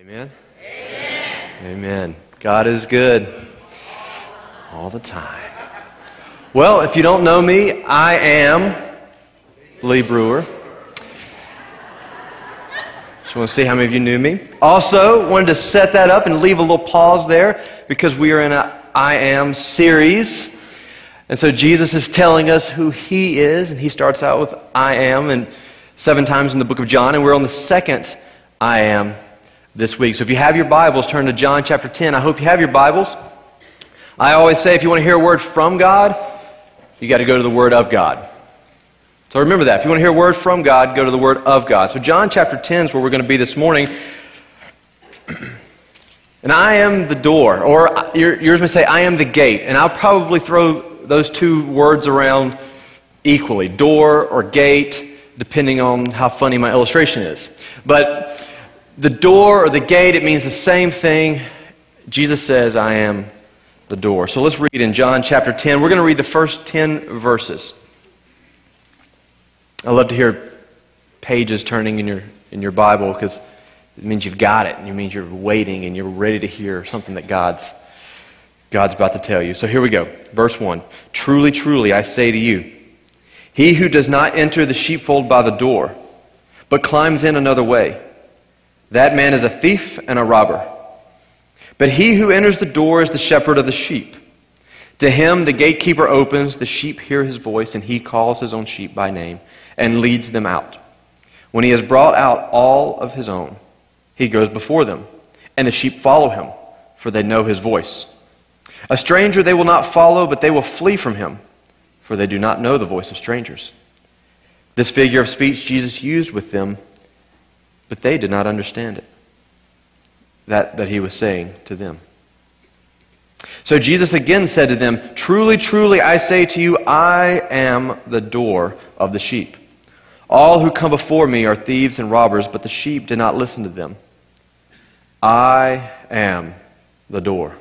Amen? Amen. Amen. God is good all the time. Well, if you don't know me, I am Lee Brewer. Just want to see how many of you knew me. Also, wanted to set that up and leave a little pause there because we are in a I am series. And so Jesus is telling us who he is, and he starts out with I am and seven times in the book of John, and we're on the second I am this week. So if you have your Bibles, turn to John chapter 10. I hope you have your Bibles. I always say if you want to hear a word from God, you got to go to the Word of God. So remember that. If you want to hear a word from God, go to the Word of God. So John chapter 10 is where we're going to be this morning. And I am the door, or yours may say, I am the gate. And I'll probably throw those two words around equally door or gate, depending on how funny my illustration is. But the door or the gate, it means the same thing. Jesus says, I am the door. So let's read in John chapter 10. We're going to read the first 10 verses. I love to hear pages turning in your, in your Bible because it means you've got it, and it means you're waiting and you're ready to hear something that God's, God's about to tell you. So here we go. Verse 1 Truly, truly, I say to you, he who does not enter the sheepfold by the door, but climbs in another way, that man is a thief and a robber. But he who enters the door is the shepherd of the sheep. To him the gatekeeper opens, the sheep hear his voice, and he calls his own sheep by name and leads them out. When he has brought out all of his own, he goes before them, and the sheep follow him, for they know his voice. A stranger they will not follow, but they will flee from him, for they do not know the voice of strangers. This figure of speech Jesus used with them, but they did not understand it, that, that he was saying to them. So Jesus again said to them, Truly, truly, I say to you, I am the door of the sheep. All who come before me are thieves and robbers, but the sheep did not listen to them. I am the door.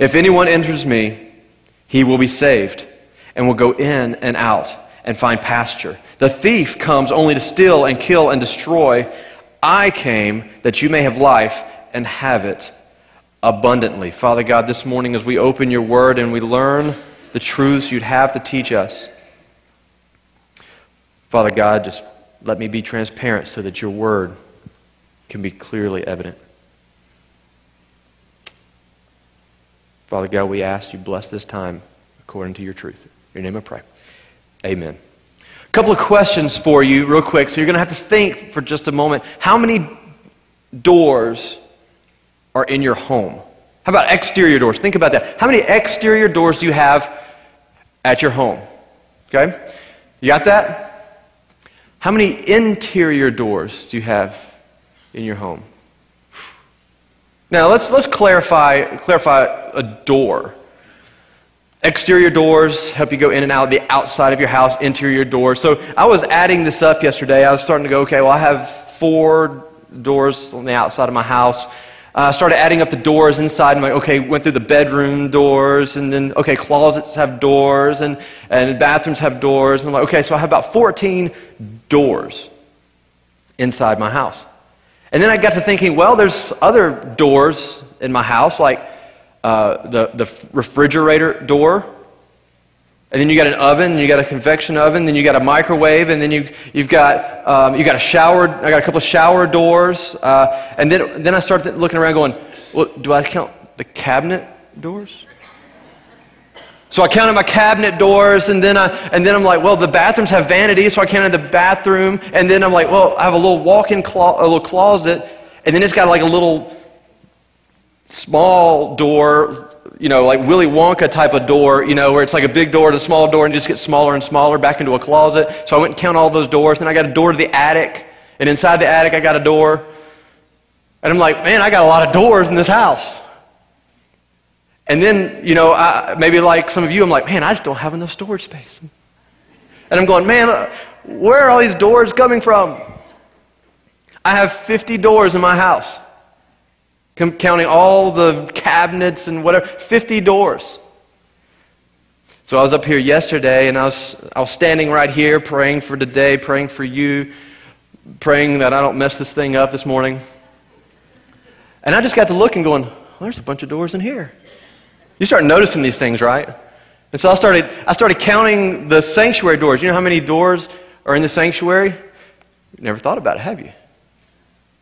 If anyone enters me, he will be saved and will go in and out and find pasture. The thief comes only to steal and kill and destroy. I came that you may have life and have it abundantly. Father God, this morning as we open your word and we learn the truths you'd have to teach us, Father God, just let me be transparent so that your word can be clearly evident. Father God, we ask you bless this time according to your truth. In your name I pray. Amen. Couple of questions for you, real quick. So you're going to have to think for just a moment. How many doors are in your home? How about exterior doors? Think about that. How many exterior doors do you have at your home? Okay? You got that? How many interior doors do you have in your home? Now let's, let's clarify, clarify a door. Exterior doors help you go in and out of the outside of your house, interior doors. So I was adding this up yesterday. I was starting to go, okay, well, I have four doors on the outside of my house. I uh, started adding up the doors inside. And like, okay, went through the bedroom doors, and then, okay, closets have doors, and, and bathrooms have doors. And I'm like, okay, so I have about 14 doors inside my house. And then I got to thinking, well, there's other doors in my house, like uh, the, the refrigerator door. And then you got an oven, and you got a convection oven, then you got a microwave, and then you, you've got, um, you got a shower, I got a couple of shower doors. Uh, and then, then I started looking around going, well, do I count the cabinet doors? So I counted my cabinet doors, and then, I, and then I'm like, well, the bathrooms have vanities, so I counted the bathroom. And then I'm like, well, I have a little walk-in clo- a little closet, and then it's got like a little small door, you know, like Willy Wonka type of door, you know, where it's like a big door and a small door and just gets smaller and smaller back into a closet. So I went and counted all those doors. Then I got a door to the attic, and inside the attic I got a door. And I'm like, man, I got a lot of doors in this house. And then, you know, I, maybe like some of you, I'm like, man, I just don't have enough storage space. And I'm going, man, uh, where are all these doors coming from? I have 50 doors in my house, counting all the cabinets and whatever, 50 doors. So I was up here yesterday and I was, I was standing right here praying for today, praying for you, praying that I don't mess this thing up this morning. And I just got to looking, going, well, there's a bunch of doors in here. You start noticing these things, right? And so I started, I started counting the sanctuary doors. You know how many doors are in the sanctuary? Never thought about it, have you?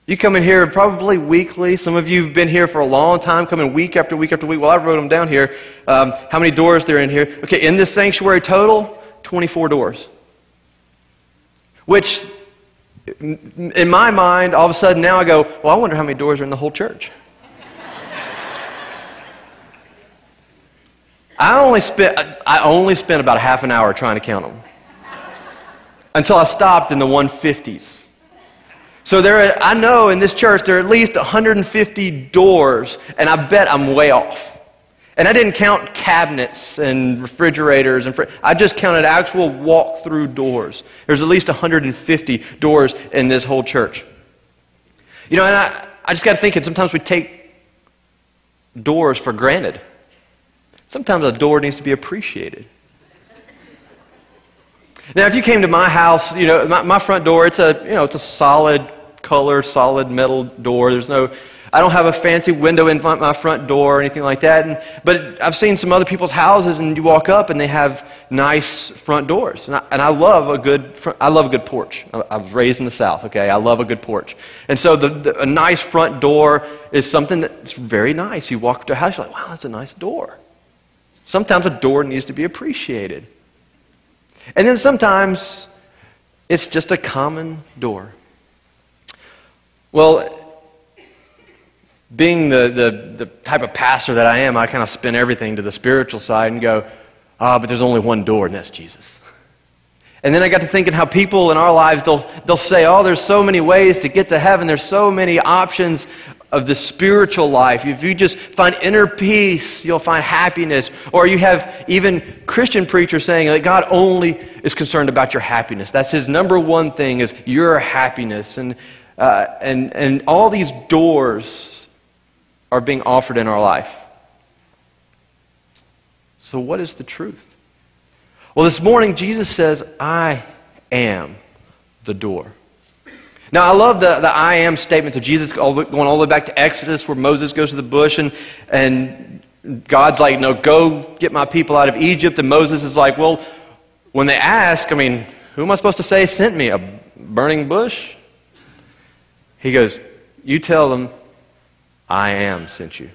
You come in here probably weekly. Some of you have been here for a long time, coming week after week after week. Well, I wrote them down here. Um, how many doors there in here? Okay, in this sanctuary total, 24 doors. Which, in my mind, all of a sudden now I go, well, I wonder how many doors are in the whole church. I only spent, I only spent about a half an hour trying to count them until I stopped in the 150s. So there, are, I know in this church there are at least 150 doors, and I bet I'm way off. And I didn't count cabinets and refrigerators, and fr- I just counted actual walk-through doors. There's at least 150 doors in this whole church. You know, and I, I just got to think, and sometimes we take doors for granted. Sometimes a door needs to be appreciated. Now, if you came to my house, you know, my, my front door, it's a, you know, it's a solid color, solid metal door. There's no, I don't have a fancy window in my front door or anything like that. And, but I've seen some other people's houses, and you walk up, and they have nice front doors. And I, and I love a good, front, I love a good porch. I, I, was raised in the South. Okay, I love a good porch. And so the, the, a nice front door is something that's very nice. You walk up to a house, you're like, wow, that's a nice door. Sometimes a door needs to be appreciated. And then sometimes it's just a common door. Well, being the, the, the type of pastor that I am, I kind of spin everything to the spiritual side and go, ah, but there's only one door, and that's Jesus. And then I got to thinking how people in our lives, they'll, they'll say, oh, there's so many ways to get to heaven. There's so many options of the spiritual life. If you just find inner peace, you'll find happiness. Or you have even Christian preachers saying that God only is concerned about your happiness. That's his number one thing is your happiness. And, uh, and, and all these doors are being offered in our life. So what is the truth? Well, this morning Jesus says, I am the door. Now, I love the, the I am statements of Jesus all the, going all the way back to Exodus where Moses goes to the bush and, and God's like, no, go get my people out of Egypt. And Moses is like, well, when they ask, I mean, who am I supposed to say sent me? A burning bush? He goes, you tell them, I am sent you.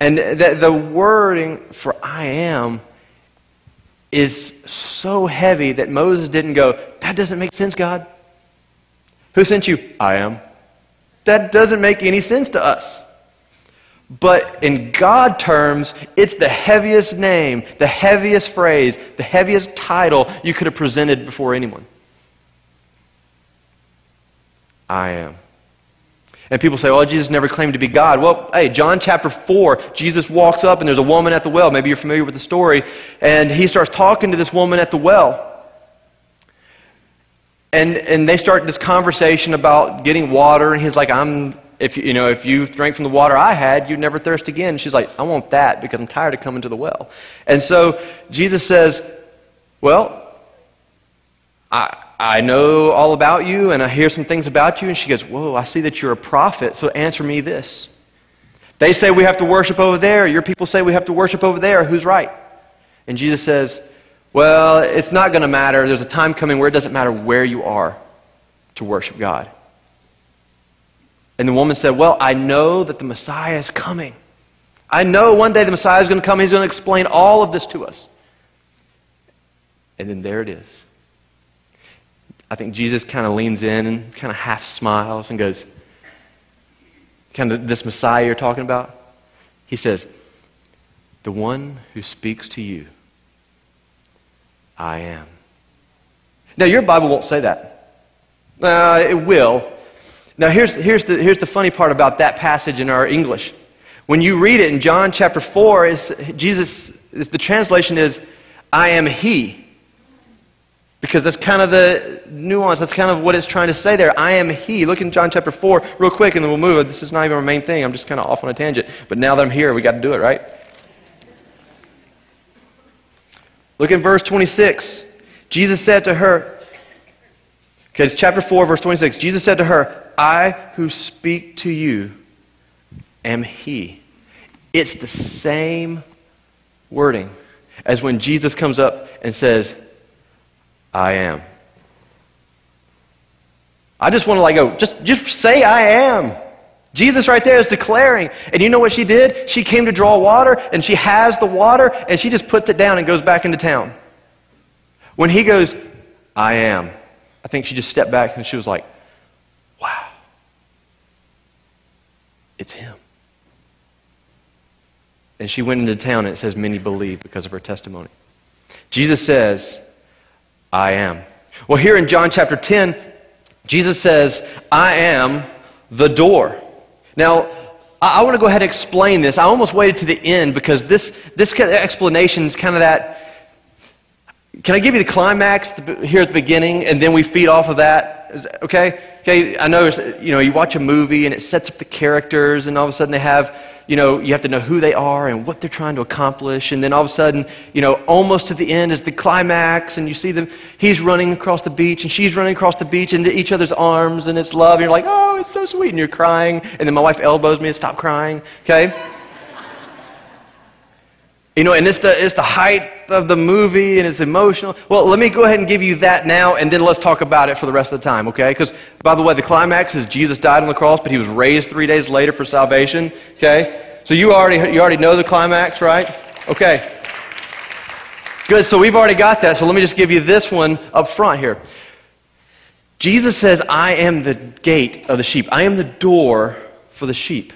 And the, the wording for I am is so heavy that Moses didn't go, That doesn't make sense, God. Who sent you? I am. That doesn't make any sense to us. But in God terms, it's the heaviest name, the heaviest phrase, the heaviest title you could have presented before anyone. I am. And people say, oh, Jesus never claimed to be God. Well, hey, John chapter 4, Jesus walks up and there's a woman at the well. Maybe you're familiar with the story. And he starts talking to this woman at the well. And, and they start this conversation about getting water. And he's like, I'm, if, you know, if you drank from the water I had, you'd never thirst again. And she's like, I want that because I'm tired of coming to the well. And so Jesus says, well, I, I know all about you and I hear some things about you. And she goes, Whoa, I see that you're a prophet, so answer me this. They say we have to worship over there. Your people say we have to worship over there. Who's right? And Jesus says, Well, it's not going to matter. There's a time coming where it doesn't matter where you are to worship God. And the woman said, Well, I know that the Messiah is coming. I know one day the Messiah is going to come. He's going to explain all of this to us. And then there it is. I think Jesus kind of leans in and kind of half smiles and goes, kind of this Messiah you're talking about. He says, The one who speaks to you, I am. Now, your Bible won't say that. Uh, it will. Now, here's, here's, the, here's the funny part about that passage in our English. When you read it in John chapter 4, Jesus, the translation is, I am He. Because that's kind of the nuance. That's kind of what it's trying to say there. I am He. Look in John chapter 4 real quick and then we'll move. This is not even our main thing. I'm just kind of off on a tangent. But now that I'm here, we got to do it, right? Look in verse 26. Jesus said to her, okay, it's chapter 4, verse 26. Jesus said to her, I who speak to you am He. It's the same wording as when Jesus comes up and says, I am. I just want to like go, just, just say I am. Jesus right there is declaring. And you know what she did? She came to draw water and she has the water and she just puts it down and goes back into town. When he goes, I am, I think she just stepped back and she was like, wow, it's him. And she went into town, and it says many believed because of her testimony. Jesus says, I am. Well, here in John chapter 10, Jesus says, I am the door. Now, I, I want to go ahead and explain this. I almost waited to the end because this, this explanation is kind of that. Can I give you the climax here at the beginning, and then we feed off of that? That okay? Okay, I know, you know, you watch a movie and it sets up the characters, and all of a sudden they have, you know, you have to know who they are and what they're trying to accomplish, and then all of a sudden, you know, almost to the end is the climax, and you see them, he's running across the beach, and she's running across the beach into each other's arms, and it's love, and you're like, oh, it's so sweet, and you're crying, and then my wife elbows me and stop crying, okay? You know, and it's the, it's the height of the movie and it's emotional. Well, let me go ahead and give you that now, and then let's talk about it for the rest of the time, okay? Because, by the way, the climax is Jesus died on the cross, but he was raised three days later for salvation, okay? So you already, you already know the climax, right? Okay. Good, so we've already got that, so let me just give you this one up front here. Jesus says, I am the gate of the sheep, I am the door for the sheep.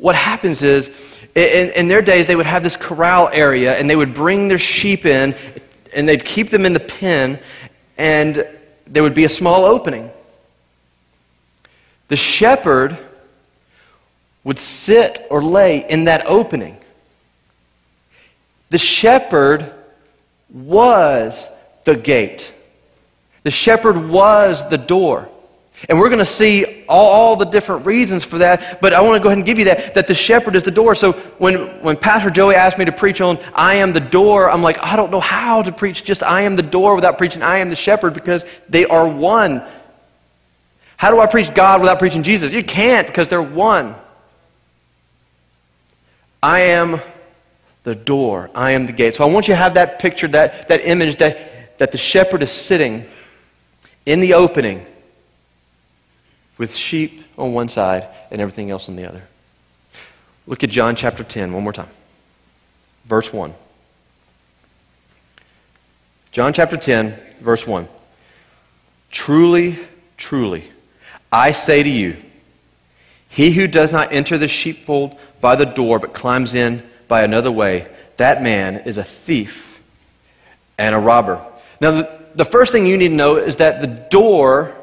What happens is, in, in, their days, they would have this corral area and they would bring their sheep in and they'd keep them in the pen and there would be a small opening. The shepherd would sit or lay in that opening. The shepherd was the gate. The shepherd was the door. And we're going to see all, all, the different reasons for that, but I want to go ahead and give you that, that the shepherd is the door. So when, when Pastor Joey asked me to preach on I am the door, I'm like, I don't know how to preach just I am the door without preaching I am the shepherd because they are one. How do I preach God without preaching Jesus? You can't because they're one. I am the door. I am the gate. So I want you to have that picture, that, that image that, that the shepherd is sitting in the opening with sheep on one side and everything else on the other. Look at John chapter 10 one more time. Verse 1. John chapter 10, verse 1. Truly, truly, I say to you, he who does not enter the sheepfold by the door but climbs in by another way, that man is a thief and a robber. Now, the, the first thing you need to know is that the door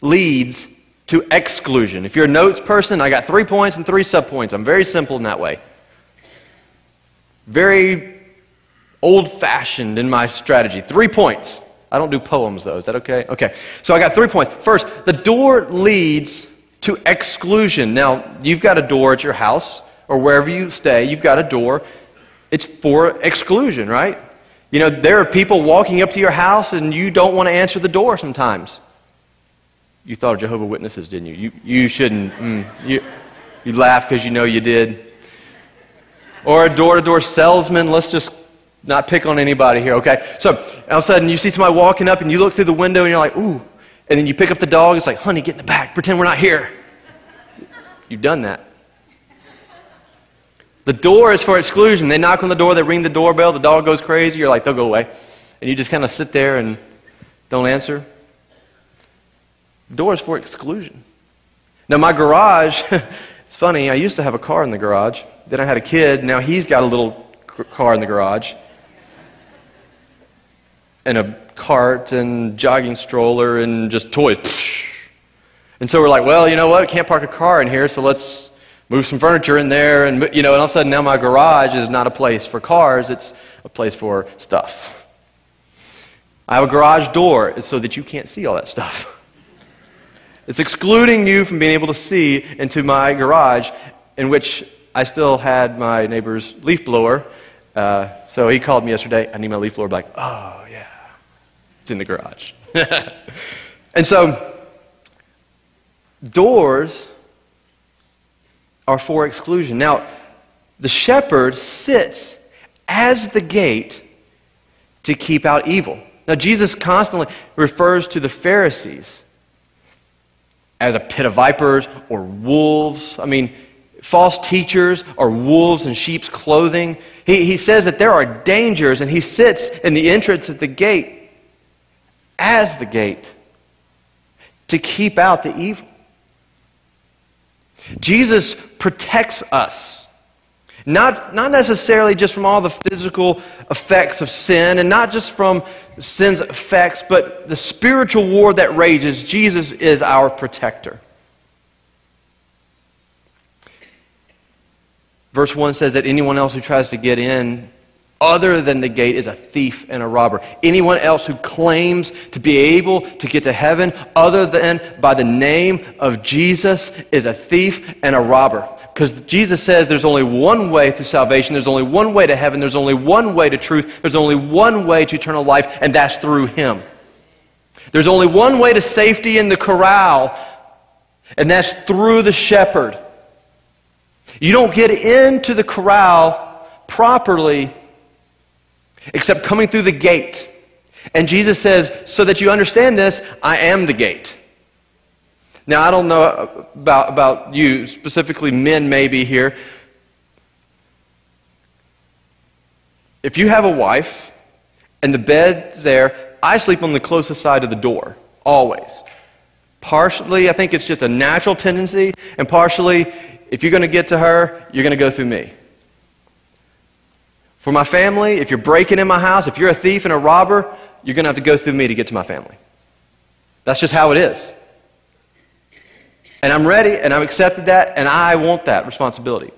leads to exclusion. If you're a notes person, I got three points and three subpoints. I'm very simple in that way. Very old fashioned in my strategy. Three points. I don't do poems though. Is that okay? Okay. So I got three points. First, the door leads to exclusion. Now, you've got a door at your house or wherever you stay, you've got a door. It's for exclusion, right? You know, there are people walking up to your house and you don't want to answer the door sometimes. You thought of Jehovah Witnesses, didn't you? You, you shouldn't. Mm, you, you laugh because you know you did. Or a door to door salesman. Let's just not pick on anybody here, okay? So all of a sudden you see somebody walking up and you look through the window and you're like, ooh. And then you pick up the dog. It's like, honey, get in the back. Pretend we're not here. You've done that. The door is for exclusion. They knock on the door, they ring the doorbell, the dog goes crazy. You're like, they'll go away. And you just kind of sit there and don't answer. Doors for exclusion. Now, my garage, it's funny, I used to have a car in the garage. Then I had a kid. Now he's got a little car in the garage. And a cart and jogging stroller and just toys. And so we're like, well, you know what? We can't park a car in here, so let's move some furniture in there. And, you know, and all of a sudden now my garage is not a place for cars, it's a place for stuff. I have a garage door so that you can't see all that stuff. It's excluding you from being able to see into my garage, in which I still had my neighbor's leaf blower. Uh, so he called me yesterday. I need my leaf blower. I'm like, oh, yeah, it's in the garage. and so doors are for exclusion. Now, the shepherd sits as the gate to keep out evil. Now, Jesus constantly refers to the Pharisees as a pit of vipers or wolves. I mean, false teachers are wolves in sheep's clothing. He, he says that there are dangers, and he sits in the entrance at the gate as the gate to keep out the evil. Jesus protects us. Not, not necessarily just from all the physical effects of sin and not just from sin's effects, but the spiritual war that rages. Jesus is our protector. Verse 1 says that anyone else who tries to get in other than the gate is a thief and a robber. Anyone else who claims to be able to get to heaven other than by the name of Jesus is a thief and a robber. Because Jesus says there's only one way to salvation, there's only one way to heaven, there's only one way to truth, there's only one way to eternal life, and that's through Him. There's only one way to safety in the corral, and that's through the shepherd. You don't get into the corral properly except coming through the gate. And Jesus says, so that you understand this, I am the gate. Now, I don't know about, about you, specifically men maybe here. If you have a wife and the bed's there, I sleep on the closest side of the door, always. Partially, I think it's just a natural tendency, and partially, if you're going to get to her, you're going to go through me. For my family, if you're breaking in my house, if you're a thief and a robber, you're going to have to go through me to get to my family. That's just how it is. And I'm ready, and I've accepted that, and I want that responsibility.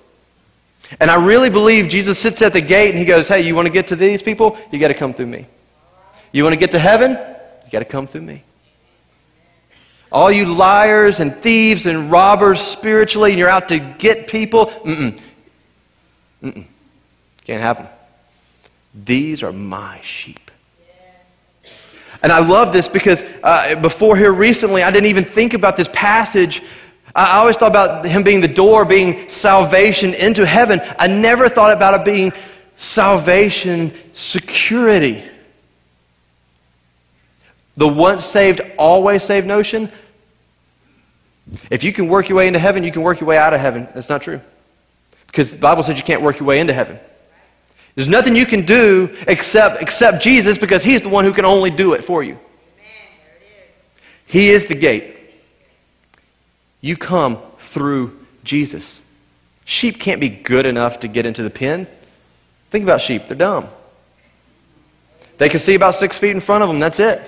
And I really believe Jesus sits at the gate and he goes, Hey, you want to get to these people? You got to come through me. You want to get to heaven? You got to come through me. All you liars and thieves and robbers spiritually, and you're out to get people, mm-mm. Mm-mm. Can't happen. These are my sheep. And I love this because uh, before here recently, I didn't even think about this passage. I always thought about him being the door, being salvation into heaven. I never thought about it being salvation security. The once saved, always saved notion. If you can work your way into heaven, you can work your way out of heaven. That's not true. Because the Bible says you can't work your way into heaven. There's nothing you can do except accept Jesus because He's the one who can only do it for you. He is the gate. You come through Jesus. Sheep can't be good enough to get into the pen. Think about sheep, they're dumb. They can see about six feet in front of them, that's it.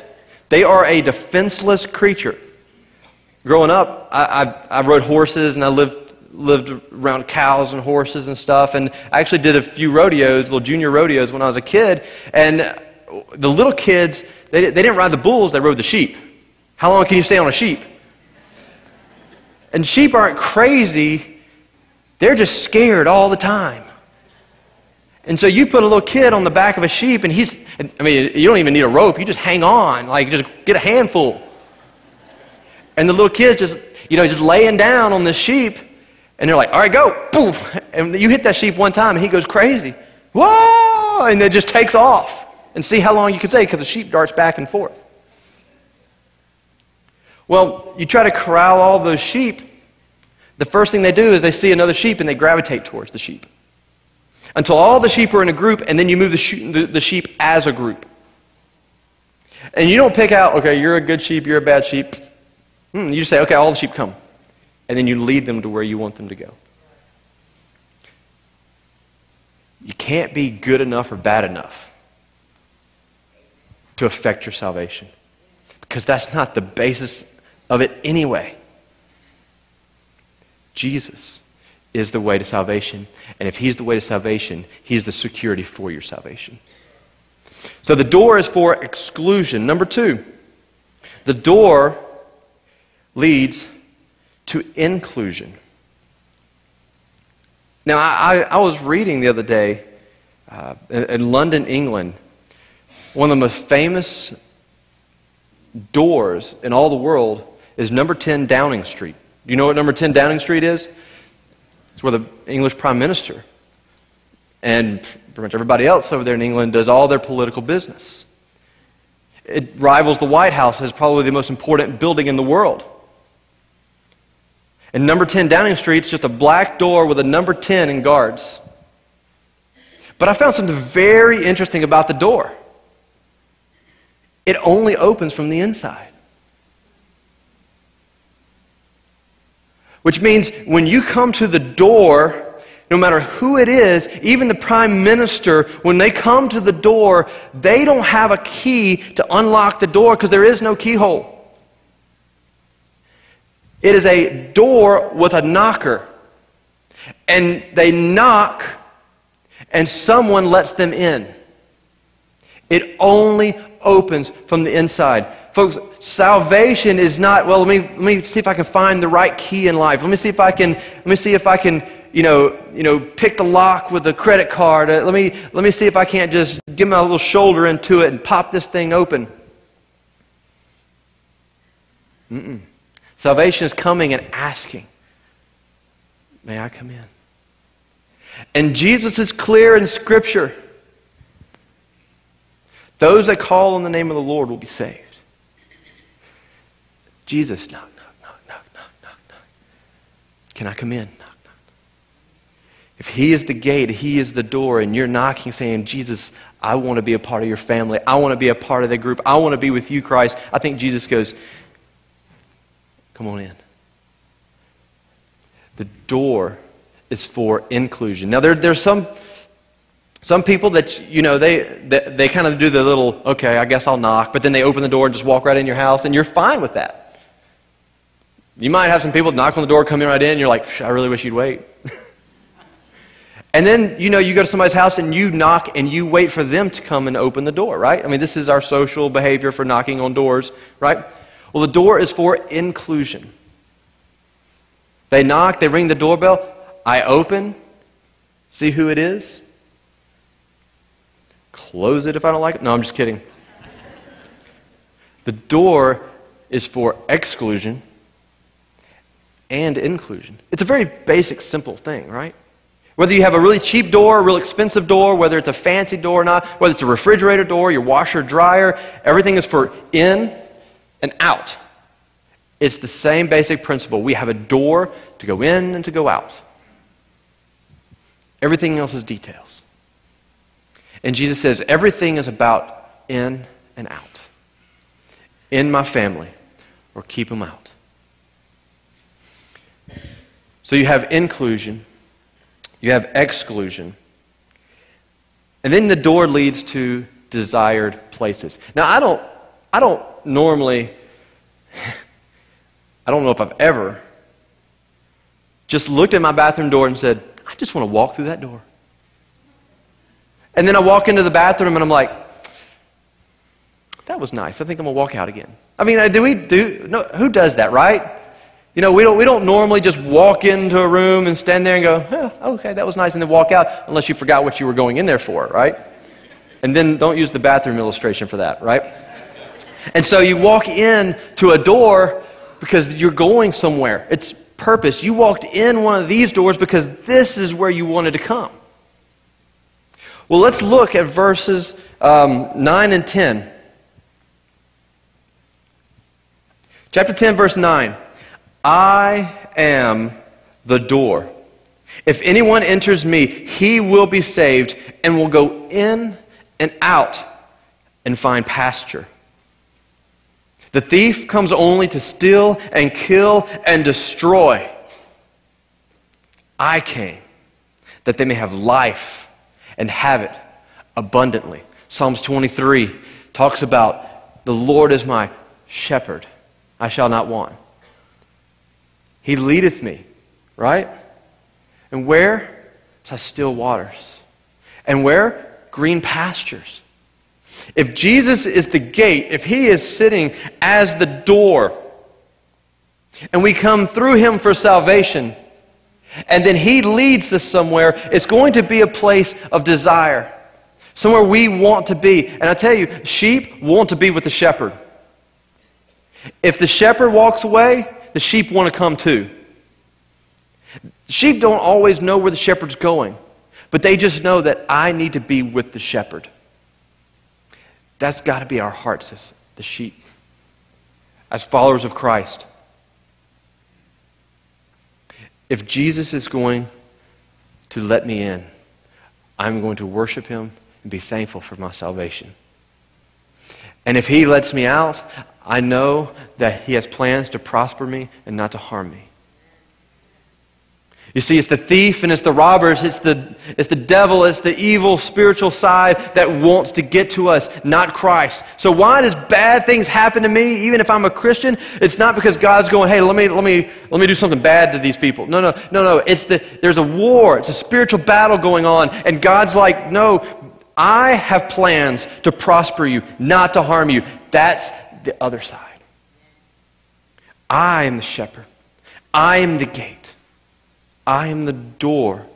They are a defenseless creature. Growing up, I, I, I rode horses and I lived lived around cows and horses and stuff. And I actually did a few rodeos, little junior rodeos when I was a kid. And the little kids, they, they didn't ride the bulls, they rode the sheep. How long can you stay on a sheep? And sheep aren't crazy, they're just scared all the time. And so you put a little kid on the back of a sheep, and he's, I mean, you don't even need a rope, you just hang on, like just get a handful. And the little kid's just, you know, just laying down on the sheep. And they're like, all right, go. Poof. And you hit that sheep one time and he goes crazy. Whoa! And it just takes off. And see how long you can stay because the sheep darts back and forth. Well, you try to corral all those sheep. The first thing they do is they see another sheep and they gravitate towards the sheep. Until all the sheep are in a group, and then you move the, the sheep as a group. And you don't pick out, okay, you're a good sheep, you're a bad sheep. Hmm, you just say, okay, all the sheep come and then you lead them to where you want them to go. You can't be good enough or bad enough to affect your salvation because that's not the basis of it anyway. Jesus is the way to salvation, and if He's the way to salvation, He's the security for your salvation. So the door is for exclusion. Number two, the door leads to inclusion. Now, I, I was reading the other day uh, in, in London, England, one of the most famous doors in all the world is number 10 Downing Street. Do you know what number 10 Downing Street is? It's where the English Prime Minister and pretty much everybody else over there in England does all their political business. It rivals the White House as probably the most important building in the world. And number 10 Downing Street is just a black door with a number 10 and guards. But I found something very interesting about the door. It only opens from the inside. Which means when you come to the door, no matter who it is, even the prime minister, when they come to the door, they don't have a key to unlock the door because there is no keyhole. It is a door with a knocker. And they knock, and someone lets them in. It only opens from the inside. Folks, salvation is not, well, let me, let me see if I can find the right key in life. Let me see if I can, let me see if I can, you know, you know, pick the lock with the credit card. Uh, let me, let me see if I can't just give my little shoulder into it and pop this thing open. Mm-mm. Salvation is coming and asking, May I come in? And Jesus is clear in Scripture. Those that call on the name of the Lord will be saved. Jesus, knock, knock, knock, knock, knock, knock, knock. Can I come in? Knock, knock. If He is the gate, He is the door, and you're knocking saying, Jesus, I want to be a part of your family. I want to be a part of the group. I want to be with you, Christ. I think Jesus goes, Come on in. The door is for inclusion. Now, there, there's some, some people that, you know, they, they, they kind of do the little, okay, I guess I'll knock, but then they open the door and just walk right in your house, and you're fine with that. You might have some people knock on the door, come in right in, and you're like, I really wish you'd wait. and then, you know, you go to somebody's house and you knock and you wait for them to come and open the door, right? I mean, this is our social behavior for knocking on doors, right? Well, the door is for inclusion. They knock, they ring the doorbell. I open, see who it is, close it if I don't like it. No, I'm just kidding. The door is for exclusion and inclusion. It's a very basic, simple thing, right? Whether you have a really cheap door, a real expensive door, whether it's a fancy door or not, whether it's a refrigerator door, your washer, dryer, everything is for in and out. It's the same basic principle. We have a door to go in and to go out. Everything else is details. And Jesus says everything is about in and out. In my family, or keep them out. So you have inclusion, you have exclusion, and then the door leads to desired places. Now, I don't, I don't normally, I don't know if I've ever just looked at my bathroom door and said, I just want to walk through that door. And then I walk into the bathroom and I'm like, that was nice. I think I'm going to walk out again. I mean, do we do, no, who does that, right? You know, we don't, we don't normally just walk into a room and stand there and go, oh, okay, that was nice, and then walk out unless you forgot what you were going in there for, right? And then don't use the bathroom illustration for that, right? And so you walk in to a door because you're going somewhere. It's purpose. You walked in one of these doors because this is where you wanted to come. Well, let's look at verses um, 9 and 10. Chapter 10, verse 9. I am the door. If anyone enters me, he will be saved and will go in and out and find pasture. The thief comes only to steal and kill and destroy. I came that they may have life and have it abundantly. Psalms 23 talks about the Lord is my shepherd, I shall not want. He leadeth me, right? And where? To still waters. And where? Green pastures. If Jesus is the gate, if he is sitting as the door, and we come through him for salvation, and then he leads us somewhere, it's going to be a place of desire. Somewhere we want to be. And I tell you, sheep want to be with the shepherd. If the shepherd walks away, the sheep want to come too. Sheep don't always know where the shepherd's going, but they just know that I need to be with the shepherd. That's got to be our hearts as the sheep, as followers of Christ. If Jesus is going to let me in, I'm going to worship him and be thankful for my salvation. And if he lets me out, I know that he has plans to prosper me and not to harm me. You see, it's the thief and it's the robbers, it's the, it's the devil, it's the evil spiritual side that wants to get to us, not Christ. So why does bad things happen to me, even if I'm a Christian? It's not because God's going, hey, let me, let me, let me do something bad to these people. No, no, no, no. It's the, there's a war, it's a spiritual battle going on, and God's like, no, I have plans to prosper you, not to harm you. That's the other side. I am the shepherd. I am the gate. I am the door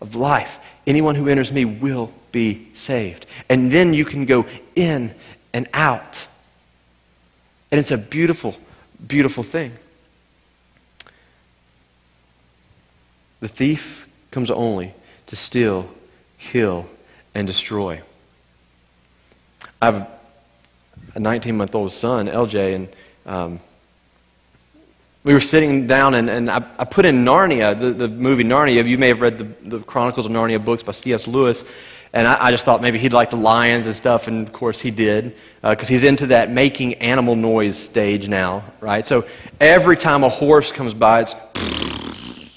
of life. Anyone who enters me will be saved. And then you can go in and out. And it's a beautiful, beautiful thing. The thief comes only to steal, kill, and destroy. I have a 19 month old son, LJ, and um, we were sitting down and, and I, I put in Narnia, the, the movie Narnia. You may have read the, the Chronicles of Narnia books by C.S. Lewis. And I, I, just thought maybe he'd like the lions and stuff, and of course he did, because uh, he's into that making animal noise stage now, right? So every time a horse comes by, it's.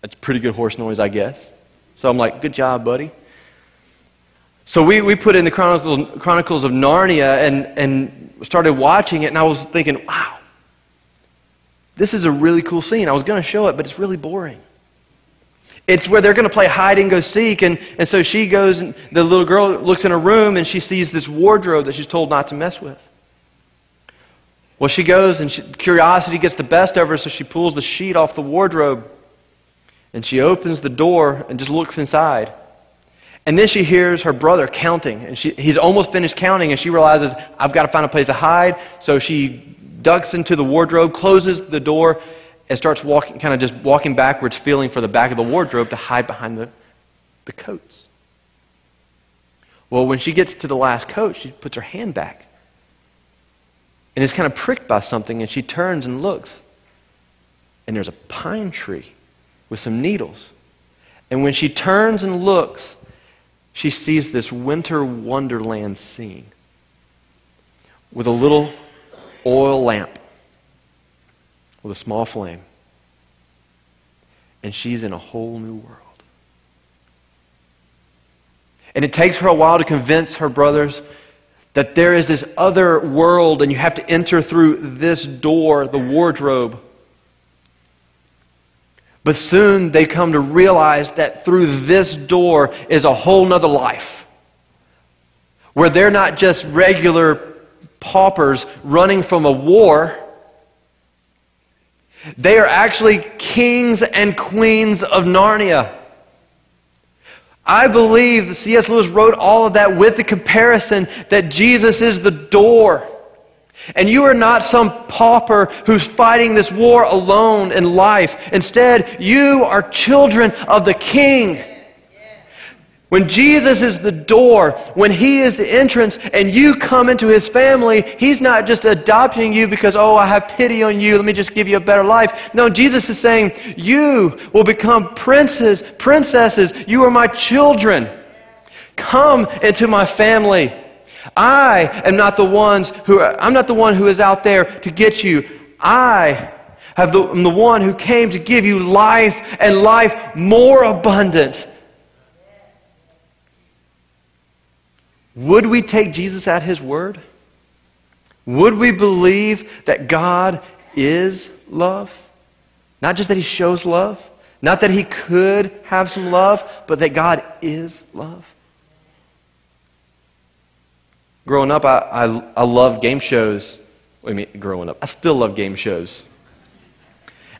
That's pretty good horse noise, I guess. So I'm like, good job, buddy. So we, we put in the Chronicles, Chronicles of Narnia, and, and started watching it and I was thinking, wow, this is a really cool scene. I was going to show it, but it's really boring. It's where they're going to play hide and go seek. And, and so she goes, and the little girl looks in a room and she sees this wardrobe that she's told not to mess with. Well, she goes and she, curiosity gets the best of her, so she pulls the sheet off the wardrobe and she opens the door and just looks inside. And then she hears her brother counting, and she, he's almost finished counting, and she realizes, I've got to find a place to hide. So she ducks into the wardrobe, closes the door, and starts walking, kind of just walking backwards, feeling for the back of the wardrobe to hide behind the, the coats. Well, when she gets to the last coat, she puts her hand back and is kind of pricked by something, and she turns and looks, and there's a pine tree with some needles. And when she turns and looks, she sees this winter wonderland scene with a little oil lamp with a small flame. And she's in a whole new world. And it takes her a while to convince her brothers that there is this other world and you have to enter through this door, the wardrobe. But soon they come to realize that through this door is a whole nother life. Where they're not just regular paupers running from a war. They are actually kings and queens of Narnia. I believe that C.S. Lewis wrote all of that with the comparison that Jesus is the door. And you are not some pauper who's fighting this war alone in life. Instead, you are children of the King. When Jesus is the door, when He is the entrance, and you come into His family, He's not just adopting you because, oh, I have pity on you, let me just give you a better life. No, Jesus is saying, you will become princes, princesses. You are my children. Come into my family. I am not the ones who I'm not the one who is out there to get you. I have the, am the one who came to give you life and life more abundant. Would we take Jesus at his word? Would we believe that God is love? Not just that he shows love, not that he could have some love, but that God is love. Growing up, I, I, I loved game shows. I mean, growing up, I still love game shows.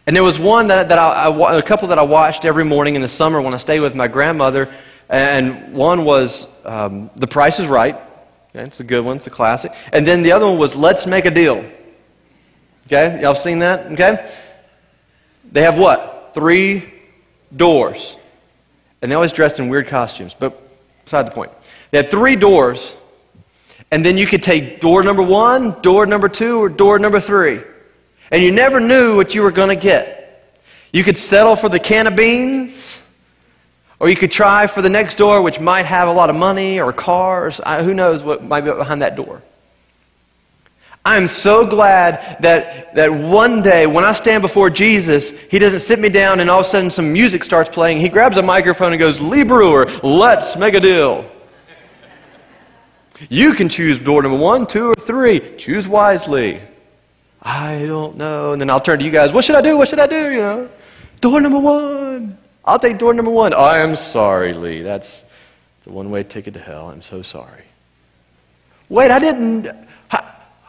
And there was one that, that I, I, a couple that I watched every morning in the summer when I stayed with my grandmother. And one was um, The Price is Right. Okay, it's a good one, it's a classic. And then the other one was Let's Make a Deal. Okay? Y'all seen that? Okay? They have what? Three doors. And they always dressed in weird costumes, but beside the point. They had three doors, and then you could take door number one, door number two, or door number three. And you never knew what you were going to get. You could settle for the can of beans, or you could try for the next door, which might have a lot of money or cars. Who knows what might be behind that door. I'm so glad that, that one day when I stand before Jesus, he doesn't sit me down and all of a sudden some music starts playing. He grabs a microphone and goes, Lee Brewer, let's make a deal. You can choose door number one, two, or three. Choose wisely. I don't know. And then I'll turn to you guys, what should I do? What should I do? You know, door number one. I'll take door number one. I am sorry, Lee. That's the one way ticket to hell. I'm so sorry. Wait, I didn't.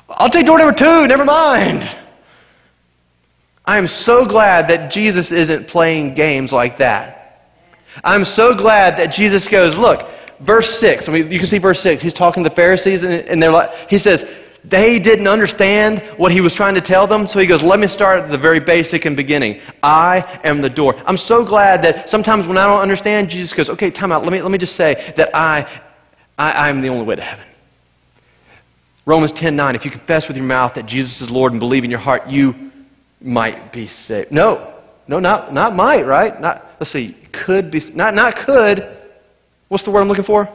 I'll take door number two, never mind. I am so glad that Jesus isn't playing games like that. I'm so glad that Jesus goes, look, verse 6, I mean, you can see verse 6. He's talking to the Pharisees, and, and they're like, he says, they didn't understand what he was trying to tell them, so he goes, Let me start at the very basic and beginning. I am the door. I'm so glad that sometimes when I don't understand, Jesus goes, Okay, time out. Let me, let me just say that I, I, I am the only way to heaven. Romans 10 9, if you confess with your mouth that Jesus is Lord and believe in your heart, you might be saved. No, no, not, not might, right? Not, let's see, could be, not, not could. What's the word I'm looking for?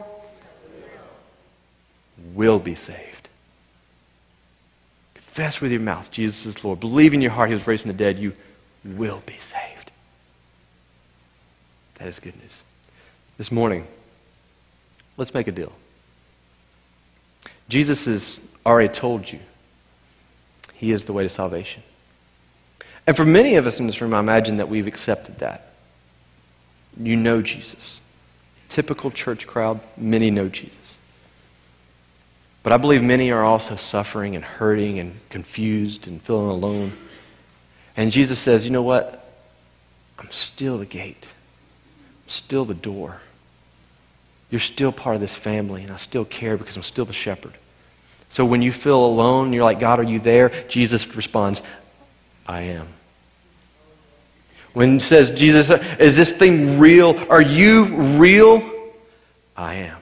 Will be saved. Confess with your mouth Jesus is Lord. Believe in your heart he was raised from the dead, you will be saved. That is good news. This morning, let's make a deal. Jesus has already told you he is the way to salvation. And for many of us in this room, I imagine that we've accepted that. You know Jesus. Typical church crowd, many know Jesus. But I believe many are also suffering and hurting and confused and feeling alone. And Jesus says, you know what? I'm still the gate. I'm still the door. You're still part of this family, and I still care because I'm still the shepherd. So when you feel alone, you're like, God, are you there? Jesus responds, I am. When he says, Jesus, is this thing real? Are you real? I am.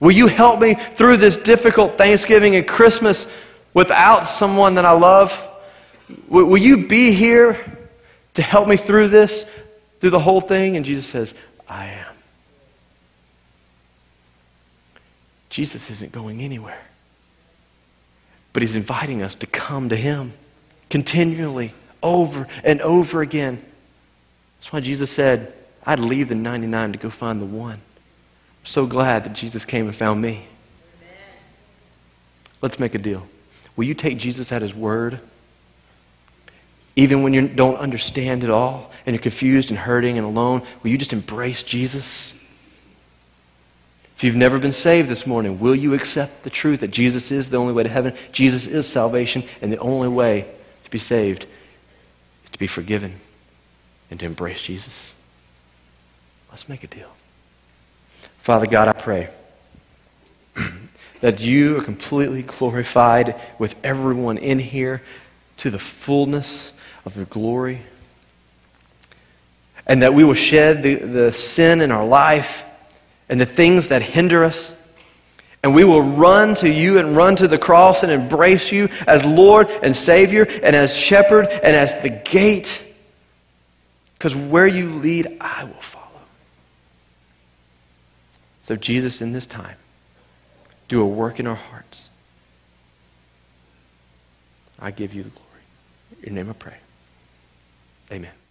Will you help me through this difficult Thanksgiving and Christmas without someone that I love? Will you be here to help me through this, through the whole thing? And Jesus says, I am. Jesus isn't going anywhere. But he's inviting us to come to him continually, over and over again. That's why Jesus said, I'd leave the 99 to go find the one. I'm so glad that Jesus came and found me. Let's make a deal. Will you take Jesus at his word? Even when you don't understand it all and you're confused and hurting and alone, will you just embrace Jesus? If you've never been saved this morning, will you accept the truth that Jesus is the only way to heaven? Jesus is salvation, and the only way to be saved be forgiven and to embrace Jesus. Let's make a deal. Father God, I pray that you are completely glorified with everyone in here to the fullness of your glory. And that we will shed the, the sin in our life and the things that hinder us. And we will run to you and run to the cross and embrace you as Lord and Savior and as shepherd and as the gate. Because where you lead, I will follow. So, Jesus, in this time, do a work in our hearts. I give you the glory. In your name I pray. Amen.